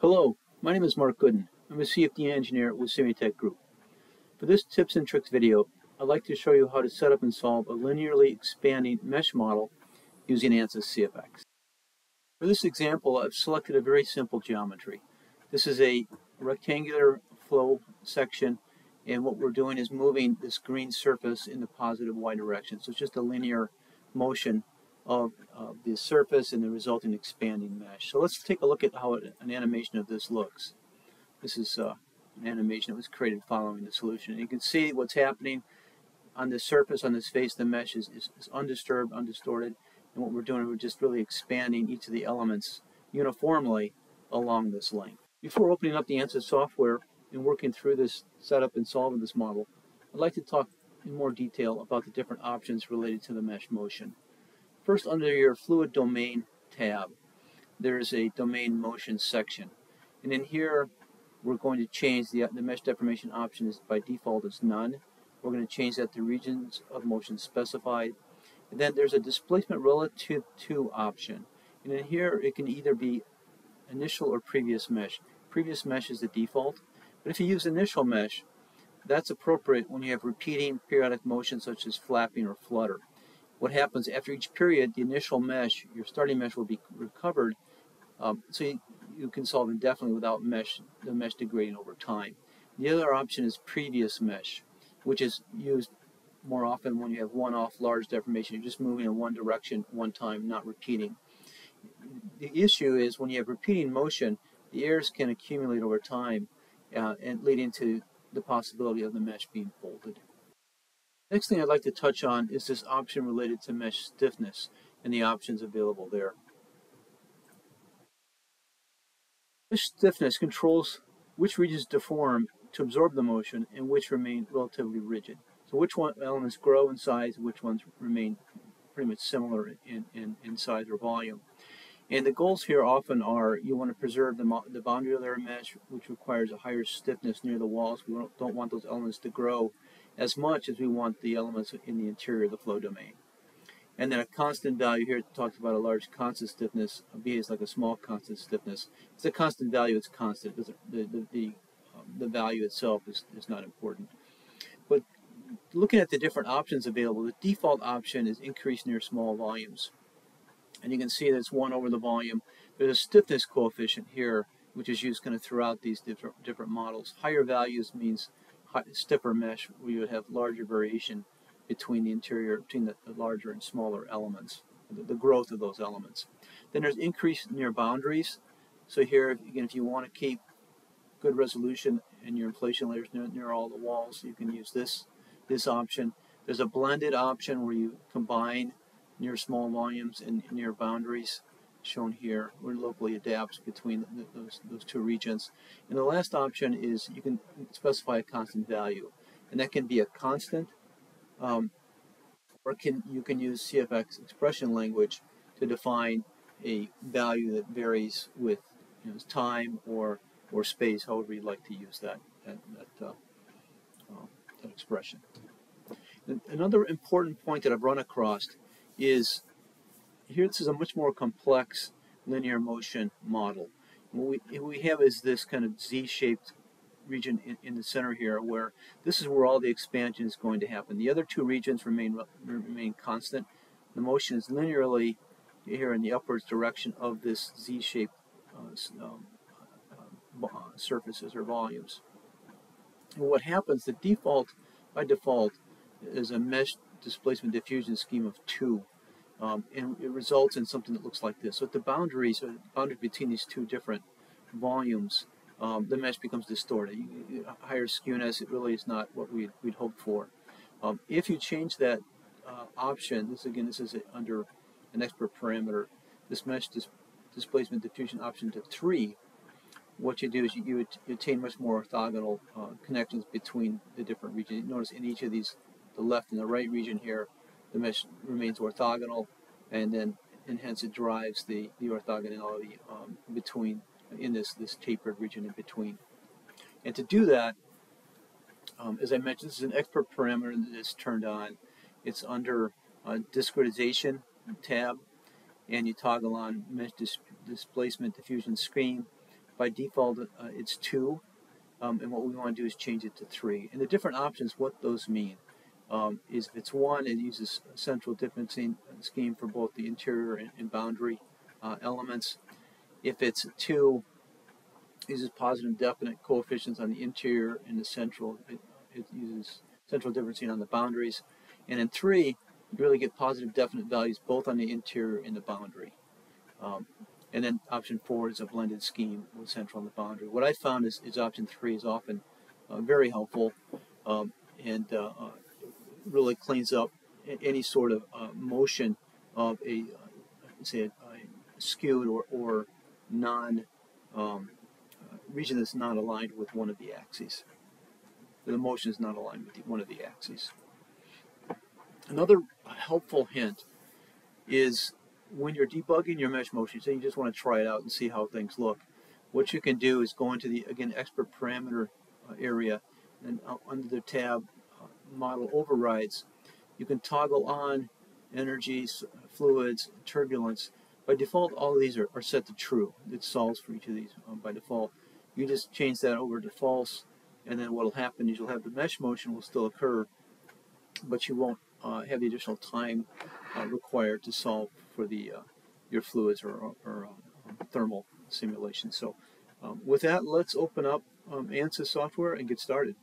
Hello, my name is Mark Goodin. I'm a CFD engineer with SimuTech Group. For this tips and tricks video, I'd like to show you how to set up and solve a linearly expanding mesh model using ANSYS CFX. For this example, I've selected a very simple geometry. This is a rectangular flow section, and what we're doing is moving this green surface in the positive y direction. So it's just a linear motion of, the surface and the resulting expanding mesh. So let's take a look at how an animation of this looks. This is uh, an animation that was created following the solution. And you can see what's happening on the surface, on this face, the mesh is, is, is undisturbed, undistorted. And what we're doing, we're just really expanding each of the elements uniformly along this length. Before opening up the ANSYS software and working through this setup and solving this model, I'd like to talk in more detail about the different options related to the mesh motion. First, under your Fluid Domain tab, there is a Domain Motion section. And in here, we're going to change the, the mesh deformation option is by default is none. We're going to change that to regions of motion specified. And then there's a displacement relative to option. And in here, it can either be initial or previous mesh. Previous mesh is the default. But if you use initial mesh, that's appropriate when you have repeating periodic motion such as flapping or flutter what happens after each period, the initial mesh, your starting mesh will be recovered. Um, so you, you, can solve indefinitely without mesh, the mesh degrading over time. The other option is previous mesh, which is used more often when you have one-off large deformation. You're just moving in one direction one time, not repeating. The issue is when you have repeating motion, the errors can accumulate over time uh, and leading to the possibility of the mesh being folded. Next thing I'd like to touch on is this option related to mesh stiffness and the options available there. Mesh stiffness controls which regions deform to absorb the motion and which remain relatively rigid. So which one elements grow in size, which ones remain pretty much similar in, in, in size or volume. And the goals here often are you want to preserve the, the boundary layer mesh, which requires a higher stiffness near the walls. We don't, don't want those elements to grow as much as we want the elements in the interior of the flow domain. And then a constant value here talks about a large constant stiffness. A B is like a small constant stiffness. It's a constant value, it's constant. The, the, the, um, the value itself is, is not important. But looking at the different options available, the default option is increase near small volumes. And you can see that it's 1 over the volume. There's a stiffness coefficient here, which is used kind of throughout these different, different models. Higher values means stiffer mesh, we would have larger variation between the interior, between the, the larger and smaller elements, the, the, growth of those elements. Then there's increase near boundaries. So here, again, if you want to keep good resolution in your inflation layers near, near all the walls, you can use this, this option. There's a blended option where you combine near small volumes and near boundaries shown here, where locally adapts between those, those two regions. And the last option is you can specify a constant value, and that can be a constant, um, or can you can use CFX expression language to define a value that varies with you know, time or or space, however you'd like to use that that, that, uh, uh, that expression. And another important point that I've run across is here this is a much more complex linear motion model. What we, what we have is this kind of Z-shaped region in, in, the center here where this is where all the expansion is going to happen. The other two regions remain remain constant. The motion is linearly here in the upwards direction of this Z-shaped uh, um, uh, surfaces or volumes. And what happens, the default, by default, is a mesh displacement diffusion scheme of two. Um, and it results in something that looks like this. So at the boundaries, the boundary between these two different volumes, um, the mesh becomes distorted. You, you, higher skewness, it really is not what we'd, we'd hoped for. Um, if you change that uh, option, this again, this is under an expert parameter, this mesh dis displacement diffusion option to 3, what you do is you, you, you attain much more orthogonal uh, connections between the different regions. Notice in each of these, the left and the right region here, the mesh remains orthogonal, and then and hence it drives the, the orthogonality um, between in this this tapered region in between. And to do that, um, as I mentioned, this is an expert parameter that is turned on. It's under uh, discretization tab, and you toggle on mesh dis displacement diffusion scheme. By default, uh, it's 2, um, and what we want to do is change it to 3. And the different options, what those mean, um, is if it's 1, it uses a central differencing scheme for both the interior and, and boundary uh, elements. If it's 2, it uses positive definite coefficients on the interior and the central. It, it uses central differencing on the boundaries. And in 3, you really get positive definite values both on the interior and the boundary. Um, and then option four is a blended scheme with central on the boundary. What I found is, is option three is often uh, very helpful um, and uh, uh, really cleans up any sort of uh, motion of a, uh, say, a, a, skewed or, or non um, uh, region that's not aligned with one of the axes. The motion is not aligned with the, one of the axes. Another helpful hint is when you're debugging your mesh motion, say you just want to try it out and see how things look, what you can do is go into the, again, expert parameter uh, area and uh, under the tab uh, model overrides, you can toggle on energies, fluids, turbulence. By default, all of these are, are set to true. It solves for each of these um, by default. You just change that over to false, and then what will happen is you'll have the mesh motion will still occur, but you won't uh, have the additional time uh, required to solve for the uh, your fluids or, or um, thermal simulation. So um, with that, let's open up um, ANSYS software and get started.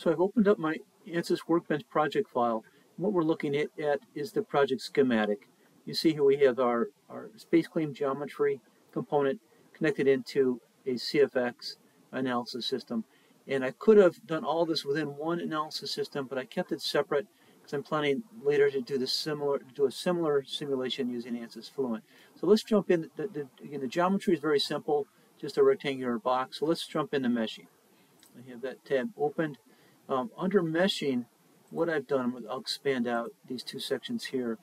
So I've opened up my ANSYS Workbench project file. What we're looking at, at is the project schematic. You see here we have our, our SpaceClaim geometry component connected into a CFX analysis system. And I could have done all this within one analysis system, but I kept it separate because I'm planning later to do the similar do a similar simulation using ANSYS Fluent. So let's jump in. The, the, again, the geometry is very simple, just a rectangular box. So let's jump into meshing. I have that tab opened. Um, under meshing, what I've done, I'll expand out these two sections here,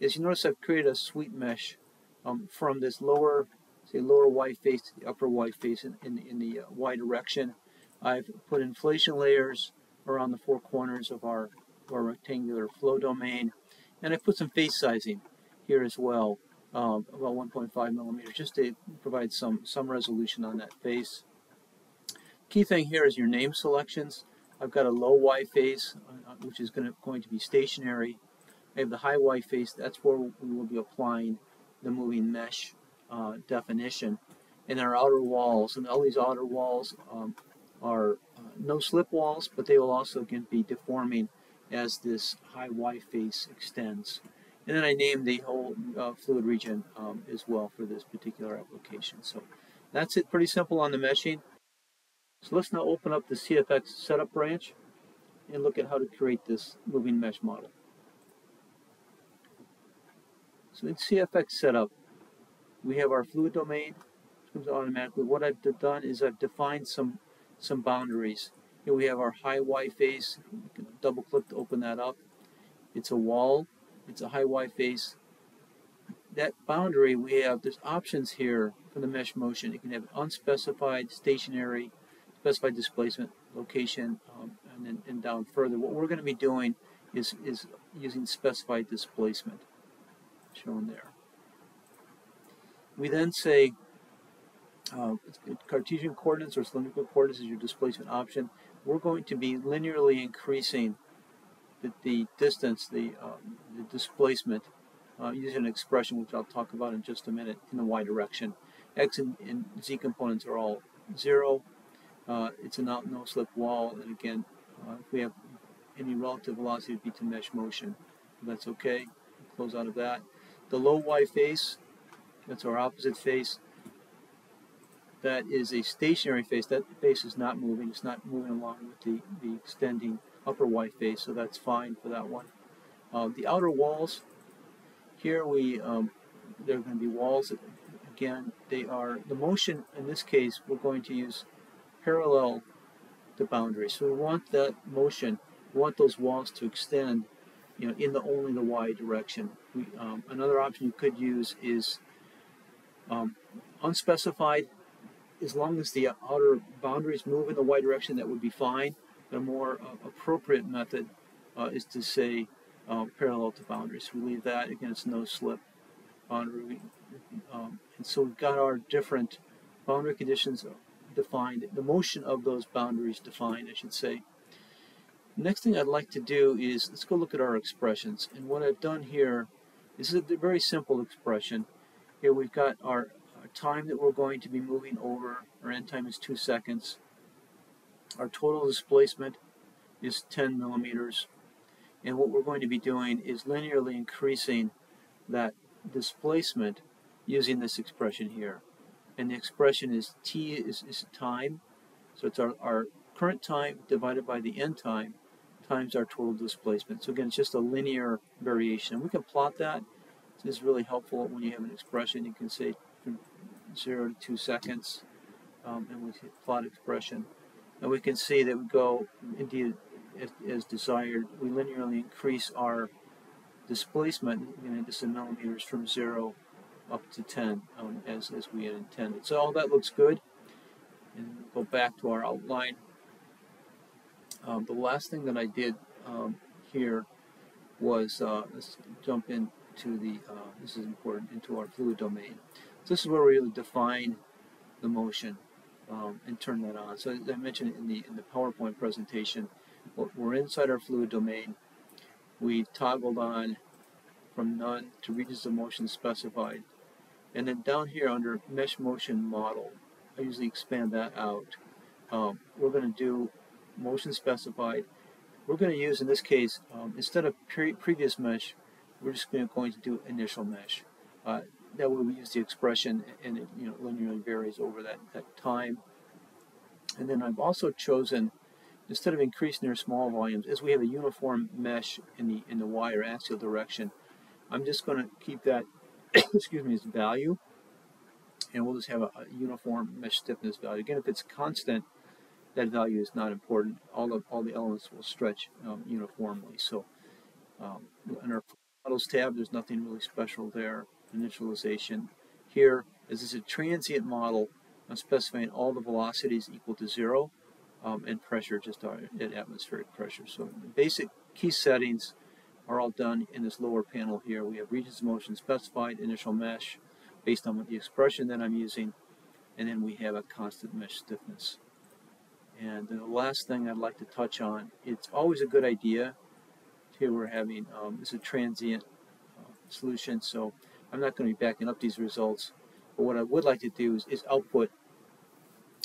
is you notice I've created a sweep mesh um, from this lower, say lower Y face to the upper Y face in, in, in the uh, Y direction. I've put inflation layers around the four corners of our, our rectangular flow domain. And I put some face sizing here as well, um, about 1.5 millimeters, just to provide some, some resolution on that face. Key thing here is your name selections. I've got a low Y face, uh, which is gonna, going to be stationary. I have the high Y face, that's where we will be applying the moving mesh uh, definition. And our outer walls, and all these outer walls um, are uh, no slip walls, but they will also again be deforming as this high Y face extends. And then I named the whole uh, fluid region um, as well for this particular application. So that's it, pretty simple on the meshing. So let's now open up the CFX setup branch and look at how to create this moving mesh model. So in CFX setup, we have our fluid domain, comes automatically. What I've done is I've defined some some boundaries. Here we have our high Y face. Double click to open that up. It's a wall. It's a high Y face. That boundary, we have, there's options here for the mesh motion. You can have unspecified, stationary, specified displacement, location, um, and then and down further. What we're going to be doing is, is using specified displacement, shown there. We then say uh, Cartesian coordinates or cylindrical coordinates is your displacement option. We're going to be linearly increasing the, the distance, the, um, the displacement, uh, using an expression which I'll talk about in just a minute in the y direction. X and, and Z components are all zero. Uh, it's a no slip wall, and again, uh, if we have any relative velocity, it'd be to mesh motion. That's okay. Close out of that. The low y face, that's our opposite face that is a stationary face. That face is not moving. It's not moving along with the, the extending upper Y face, so that's fine for that one. Uh, the outer walls, here we, um, there are going to be walls. Again, they are, the motion in this case, we're going to use parallel the boundary. So we want that motion, we want those walls to extend you know, in the only the y direction. We, um, another option you could use is um, unspecified as long as the outer boundaries move in the y direction, that would be fine. The more uh, appropriate method uh, is to say uh, parallel to boundaries. We leave that, again, it's no slip. boundary. Um, and so we've got our different boundary conditions defined, the motion of those boundaries defined, I should say. Next thing I'd like to do is, let's go look at our expressions. And what I've done here is a very simple expression. Here we've got our, our time that we're going to be moving over. Our end time is 2 seconds. Our total displacement is 10 millimeters. And what we're going to be doing is linearly increasing that displacement using this expression here. And the expression is t is, is time. So it's our, our current time divided by the end time times our total displacement. So again, it's just a linear variation. We can plot that. This is really helpful when you have an expression. You can say from 0 to 2 seconds, um, and we plot expression. And we can see that we go, indeed, as, as desired, we linearly increase our displacement, you know, this in millimeters from 0 up to 10 um, as, as we had intended. So all that looks good. And go back to our outline. Um, the last thing that I did um, here was, uh, let's jump into the, uh, this is important, into our fluid domain. So this is where we really define the motion um, and turn that on. So as I mentioned in the, in the PowerPoint presentation, we're inside our fluid domain. We toggled on from none to regions of motion specified. And then down here under mesh motion model, I usually expand that out. Um, we're going to do motion specified. We're going to use, in this case, um, instead of pre previous mesh, we're just going to, going to do initial mesh. Uh, that way we use the expression and it you know, linearly varies over that, that time. And then I've also chosen, instead of increasing their small volumes, as we have a uniform mesh in the, in the y or axial direction, I'm just going to keep that, excuse me, as value. And we'll just have a, a uniform mesh stiffness value. Again, if it's constant, that value is not important. All of all the elements will stretch um, uniformly. So um, in our models tab, there's nothing really special there. Initialization here is this a transient model, I'm specifying all the velocities equal to zero um, and pressure just at atmospheric pressure. So basic key settings are all done in this lower panel here. We have regions of motion specified, initial mesh, based on the expression that I'm using, and then we have a constant mesh stiffness. And the last thing I'd like to touch on, it's always a good idea. Here we're having, um, it's a transient uh, solution, so I'm not going to be backing up these results. But what I would like to do is, is output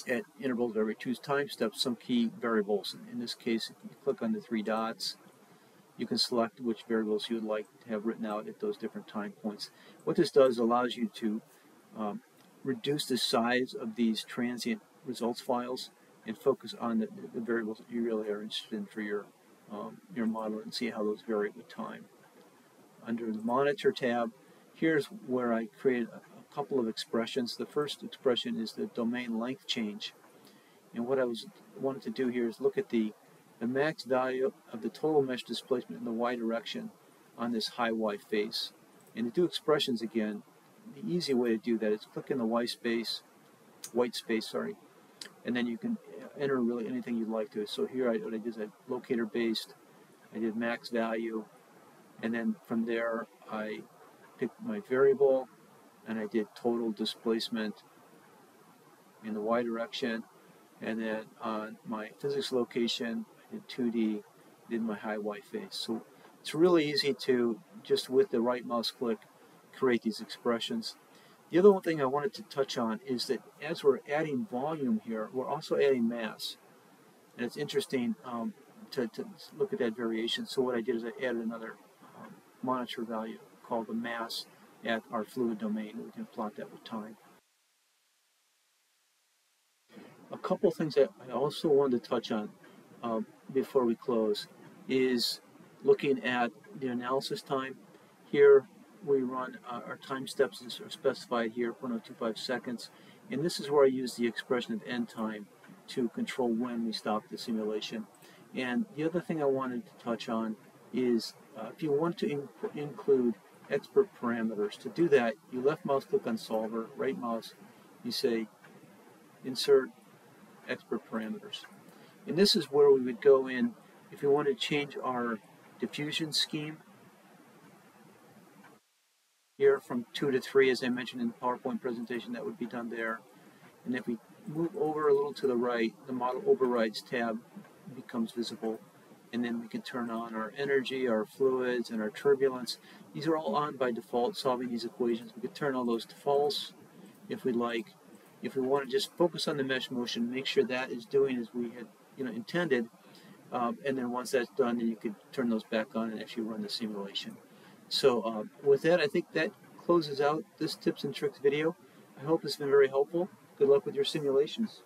at intervals every two time steps some key variables. In this case, if you click on the three dots, you can select which variables you would like to have written out at those different time points. What this does allows you to um, reduce the size of these transient results files and focus on the, the variables that you really are interested in for your um, your model and see how those vary with time. Under the Monitor tab, here's where I created a, a couple of expressions. The first expression is the domain length change. And what I was wanted to do here is look at the, the max value of the total mesh displacement in the y direction on this high y face. And to do expressions again, the easy way to do that is click in the y space, white space, sorry, and then you can enter really anything you'd like to. So here I, what I did is I locator based, I did max value, and then from there I picked my variable and I did total displacement in the y direction, and then on my physics location did 2D, did my high y face. So it's really easy to just with the right mouse click create these expressions. The other one thing I wanted to touch on is that as we're adding volume here, we're also adding mass. And it's interesting um, to, to, look at that variation. So what I did is I added another um, monitor value called the mass at our fluid domain. We can plot that with time. A couple things that I also wanted to touch on um, before we close is looking at the analysis time. Here we run uh, our time steps are specified here, 0.025 seconds. And this is where I use the expression of end time to control when we stop the simulation. And the other thing I wanted to touch on is uh, if you want to in include expert parameters, to do that, you left mouse click on solver, right mouse, you say insert expert parameters. And this is where we would go in if we want to change our diffusion scheme here from 2 to 3, as I mentioned in the PowerPoint presentation, that would be done there. And if we move over a little to the right, the model overrides tab becomes visible. And then we can turn on our energy, our fluids, and our turbulence. These are all on by default, solving these equations. We could turn all those to false if we like. If we want to just focus on the mesh motion, make sure that is doing as we had you know intended. Um, and then once that's done, then you could turn those back on and actually run the simulation. So um, with that, I think that closes out this tips and tricks video. I hope it's been very helpful. Good luck with your simulations.